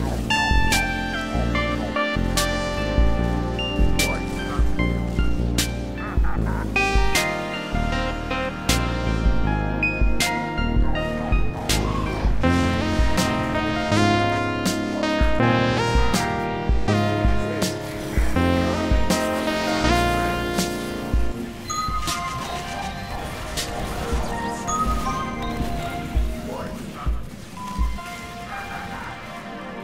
Thank you.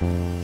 Fire!